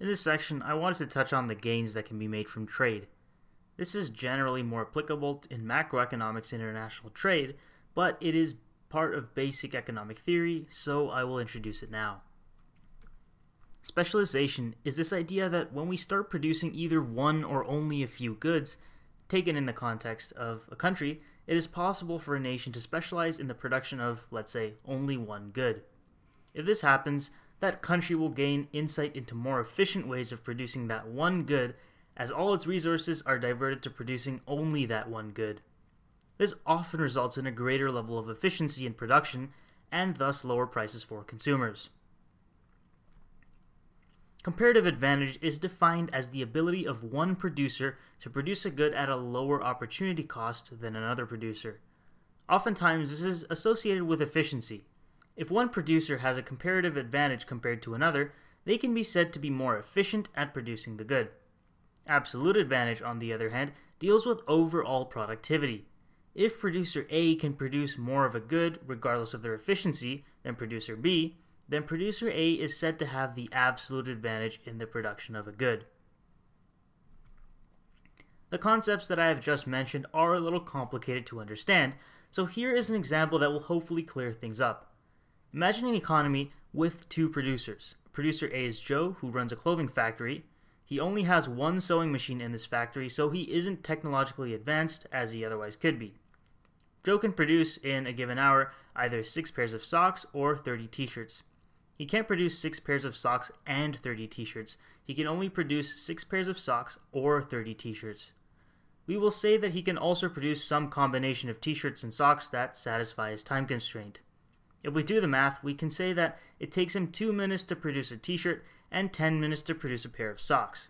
In this section, I wanted to touch on the gains that can be made from trade. This is generally more applicable in macroeconomics and international trade, but it is part of basic economic theory, so I will introduce it now. Specialization is this idea that when we start producing either one or only a few goods, taken in the context of a country, it is possible for a nation to specialize in the production of, let's say, only one good. If this happens, that country will gain insight into more efficient ways of producing that one good, as all its resources are diverted to producing only that one good. This often results in a greater level of efficiency in production and thus lower prices for consumers. Comparative advantage is defined as the ability of one producer to produce a good at a lower opportunity cost than another producer. Oftentimes, this is associated with efficiency. If one producer has a comparative advantage compared to another, they can be said to be more efficient at producing the good. Absolute advantage, on the other hand, deals with overall productivity. If producer A can produce more of a good, regardless of their efficiency, than producer B, then producer A is said to have the absolute advantage in the production of a good. The concepts that I have just mentioned are a little complicated to understand, so here is an example that will hopefully clear things up. Imagine an economy with two producers. Producer A is Joe, who runs a clothing factory. He only has one sewing machine in this factory, so he isn't technologically advanced as he otherwise could be. Joe can produce in a given hour either 6 pairs of socks or 30 t-shirts. He can't produce 6 pairs of socks and 30 t-shirts. He can only produce 6 pairs of socks or 30 t-shirts. We will say that he can also produce some combination of t-shirts and socks that satisfy his time constraint. If we do the math, we can say that it takes him 2 minutes to produce a t-shirt and 10 minutes to produce a pair of socks.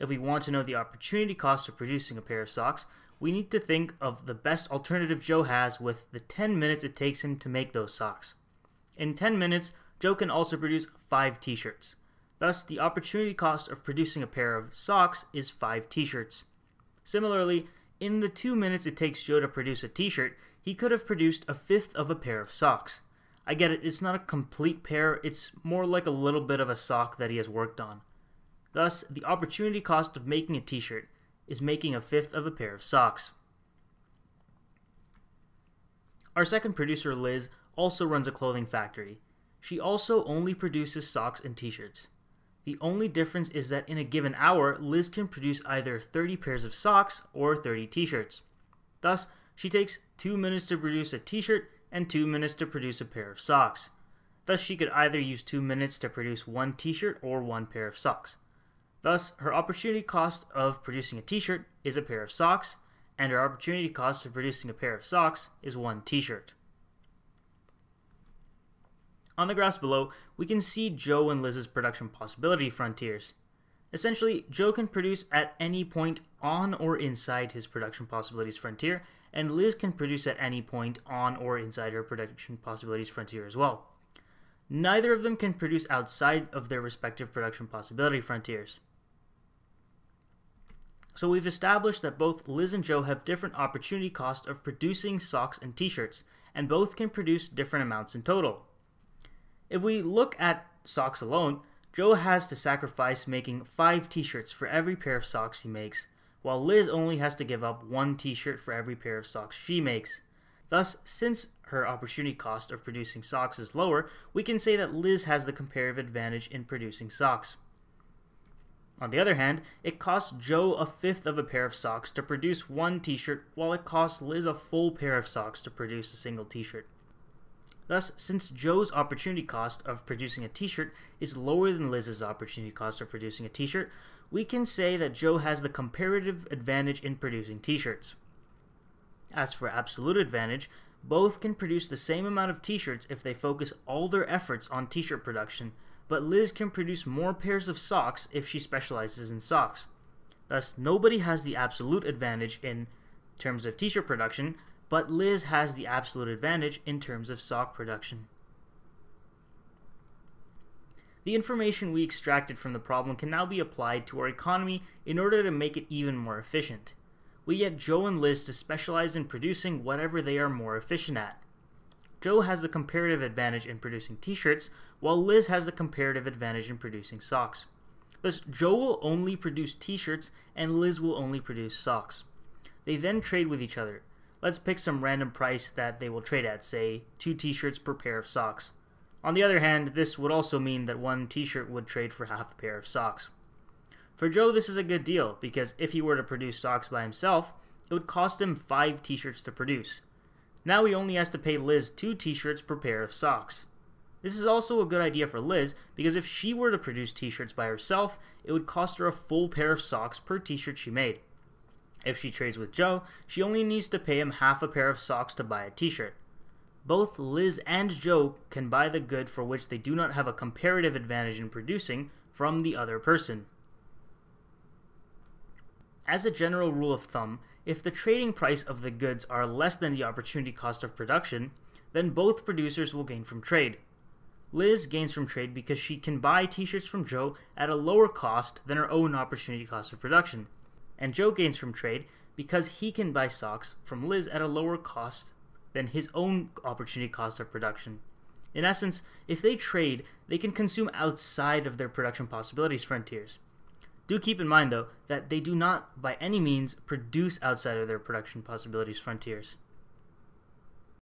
If we want to know the opportunity cost of producing a pair of socks, we need to think of the best alternative Joe has with the 10 minutes it takes him to make those socks. In 10 minutes, Joe can also produce 5 t-shirts. Thus, the opportunity cost of producing a pair of socks is 5 t-shirts. Similarly, in the 2 minutes it takes Joe to produce a t-shirt, he could have produced a fifth of a pair of socks. I get it, it's not a complete pair, it's more like a little bit of a sock that he has worked on. Thus, the opportunity cost of making a t-shirt is making a fifth of a pair of socks. Our second producer, Liz, also runs a clothing factory. She also only produces socks and t-shirts. The only difference is that in a given hour, Liz can produce either 30 pairs of socks or 30 t-shirts. Thus, she takes 2 minutes to produce a t-shirt and 2 minutes to produce a pair of socks. Thus, she could either use 2 minutes to produce one t-shirt or one pair of socks. Thus, her opportunity cost of producing a t-shirt is a pair of socks, and her opportunity cost of producing a pair of socks is one t-shirt. On the graphs below, we can see Joe and Liz's production possibility frontiers. Essentially, Joe can produce at any point on or inside his production possibilities frontier, and Liz can produce at any point on or inside her production possibilities frontier as well. Neither of them can produce outside of their respective production possibility frontiers. So we've established that both Liz and Joe have different opportunity cost of producing socks and t-shirts, and both can produce different amounts in total. If we look at socks alone, Joe has to sacrifice making 5 t-shirts for every pair of socks he makes, while Liz only has to give up one t-shirt for every pair of socks she makes. Thus, since her opportunity cost of producing socks is lower, we can say that Liz has the comparative advantage in producing socks. On the other hand, it costs Joe a fifth of a pair of socks to produce one t-shirt, while it costs Liz a full pair of socks to produce a single t-shirt. Thus, since Joe's opportunity cost of producing a t-shirt is lower than Liz's opportunity cost of producing a t-shirt, we can say that Joe has the comparative advantage in producing t-shirts. As for absolute advantage, both can produce the same amount of t-shirts if they focus all their efforts on t-shirt production, but Liz can produce more pairs of socks if she specializes in socks. Thus, nobody has the absolute advantage in terms of t-shirt production, but Liz has the absolute advantage in terms of sock production. The information we extracted from the problem can now be applied to our economy in order to make it even more efficient. We get Joe and Liz to specialize in producing whatever they are more efficient at. Joe has the comparative advantage in producing t-shirts, while Liz has the comparative advantage in producing socks. Thus, Joe will only produce t-shirts and Liz will only produce socks. They then trade with each other. Let's pick some random price that they will trade at, say, two t-shirts per pair of socks. On the other hand, this would also mean that one t-shirt would trade for half a pair of socks. For Joe, this is a good deal, because if he were to produce socks by himself, it would cost him 5 t-shirts to produce. Now he only has to pay Liz 2 t-shirts per pair of socks. This is also a good idea for Liz, because if she were to produce t-shirts by herself, it would cost her a full pair of socks per t-shirt she made. If she trades with Joe, she only needs to pay him half a pair of socks to buy a t-shirt. Both Liz and Joe can buy the good for which they do not have a comparative advantage in producing from the other person. As a general rule of thumb, if the trading price of the goods are less than the opportunity cost of production, then both producers will gain from trade. Liz gains from trade because she can buy t-shirts from Joe at a lower cost than her own opportunity cost of production. And Joe gains from trade because he can buy socks from Liz at a lower cost than his own opportunity cost of production. In essence, if they trade, they can consume outside of their production possibilities frontiers. Do keep in mind, though, that they do not by any means produce outside of their production possibilities frontiers.